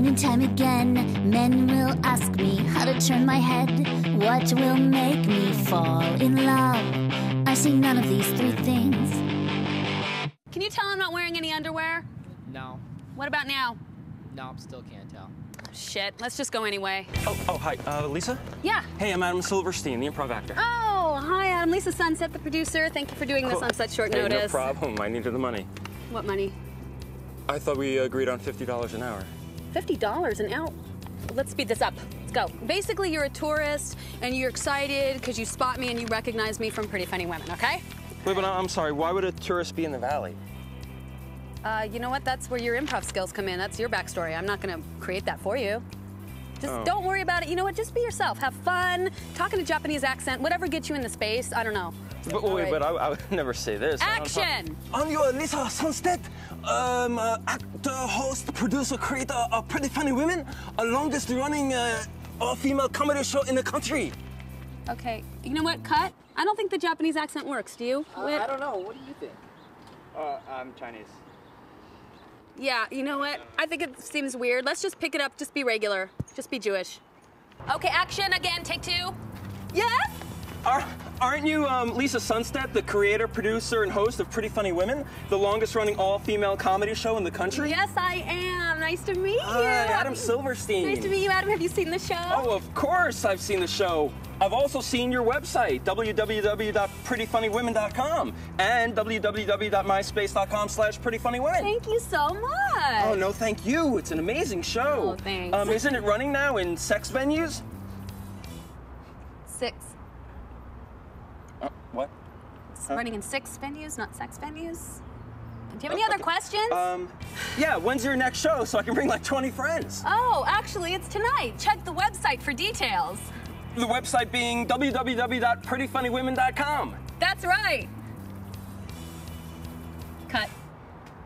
Time and time again, men will ask me how to turn my head. What will make me fall in love? I see none of these three things. Can you tell I'm not wearing any underwear? No. What about now? No, I still can't tell. Shit, let's just go anyway. Oh, oh, hi, uh, Lisa? Yeah. Hey, I'm Adam Silverstein, the improv actor. Oh, hi, Adam. Lisa Sundstedt, the producer. Thank you for doing this on such short Hey, notice. no problem. I needed the money. What money? I thought we agreed on $50 an hour. $50 an hour. Let's speed this up. Let's go. Basically, you're a tourist and you're excited because you spot me and you recognize me from Pretty Funny Women, okay? Wait, but I'm sorry, why would a tourist be in the valley? Uh, you know what? That's where your improv skills come in. That's your backstory. I'm not going to create that for you. Just Oh. don't worry about it. You know what? Just be yourself. Have fun. Talk in a Japanese accent. Whatever gets you in the space. I don't know. But wait, right. but I, I would never say this. I don't talk- Action! I'm your Lisa Sundstedt, um, uh, actor, host, producer, creator of Pretty Funny Women, a longest running uh, all-female comedy show in the country. Okay. You know what? Cut. I don't think the Japanese accent works. Do you? Uh, I don't know. What do you think? Uh, I'm Chinese. Yeah, you know what? I think it seems weird. Let's just pick it up. Just be regular. Just be Jewish. Okay, action again. Take two. Yes? Are, aren't you um, Lisa Sundstedt, the creator, producer, and host of Pretty Funny Women, the longest running all-female comedy show in the country? Yes, I am. Nice to meet you. Hi, Adam Silverstein. Nice to meet you, Adam. Have you seen the show? Oh, of course I've seen the show. I've also seen your website, www.prettyfunnywomen.com and www.myspace.com slash prettyfunnywomen. Thank you so much. Oh, no, thank you. It's an amazing show. Oh, thanks. Um, isn't it running now in sex venues? Six. Uh, Huh? running in six venues, not sex venues. Do you have any Oh, other questions? Um, yeah, when's your next show so I can bring like 20 friends? oh, actually, it's tonight. Check the website for details. The website being www.prettyfunnywomen.com. That's right. Cut.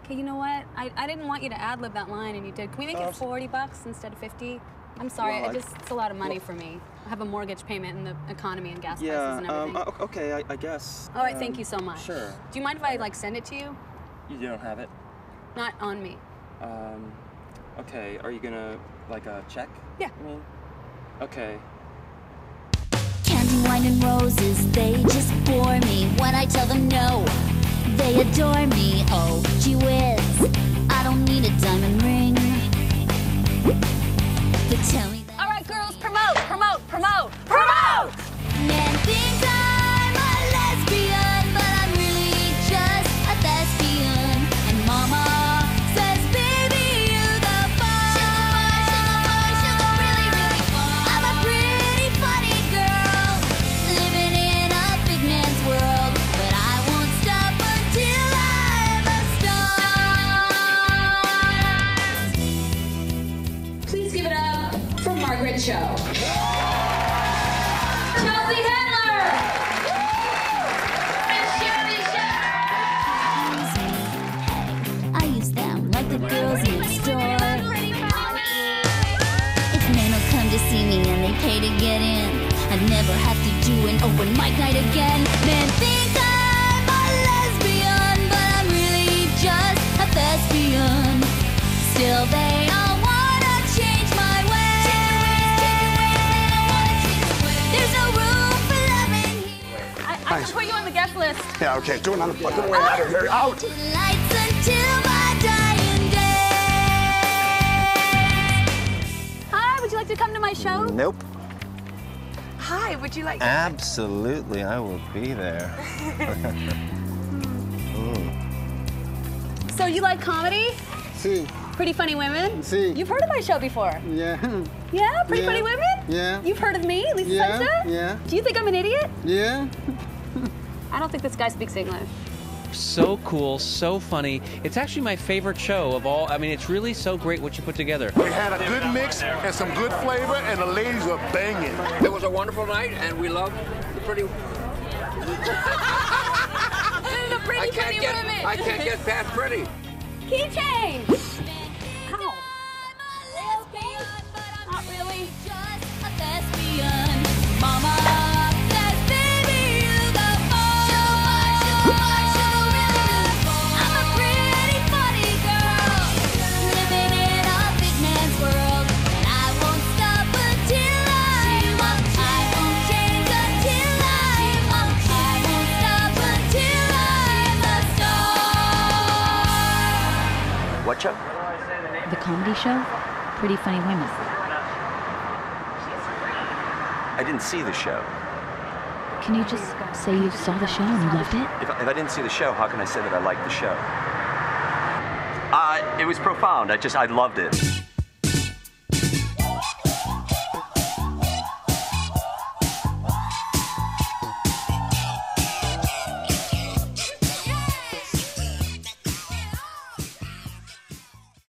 Okay, you know what? I, I didn't want you to ad lib that line, and you did. Can we make Oh, it 40 bucks instead of 50? I'm sorry, Well, it I- just it's a lot of money for me. I have a mortgage payment and the economy and gas Yeah, prices and everything. um, okay, I, I guess. All right, thank Um, you so much. Sure. Do you mind if I like send it to you? You don't have it? Not on me. Um, okay, are you gonna, like, a check? Yeah. I mean, okay. Candy, wine, and roses, they just bore me. When I tell them no, they adore me. Oh, gee whiz, I don't need a diamond ring. Margaret Cho. Chelsea Handler! And Shirley I use them like the girls in the store. If men will come to see me and they pay to get in, I never have to do an open mic night again. Men think I'm a lesbian, but I'm really just a thespian. Still, they Yeah, okay, do another fucking way out of here. Out! Lights until my dying day. Hi, would you like to come to my show? Nope. Hi, would you like to... Absolutely, I will be there. So you like comedy? Sí, Pretty Funny Women? Sí. You've heard of my show before? yeah, Yeah? Pretty Yeah. Funny Women? Yeah. You've heard of me, Lisa Yeah, Sundstedt? yeah. Do you think I'm an idiot? yeah. I don't think this guy speaks English. So cool, so funny. It's actually my favorite show of all. I mean, it's really so great what you put together. We had a good mix and some good flavor, and the ladies were banging. It was a wonderful night, and we loved the pretty. the Pretty I can't Funny get. Women! I can't get past pretty. Keychain! The comedy show? Pretty Funny Women. I didn't see the show. Can you just say you saw the show and you loved it? If, if I didn't see the show, how can I say that I liked the show? Uh, it was profound. I just, I loved it.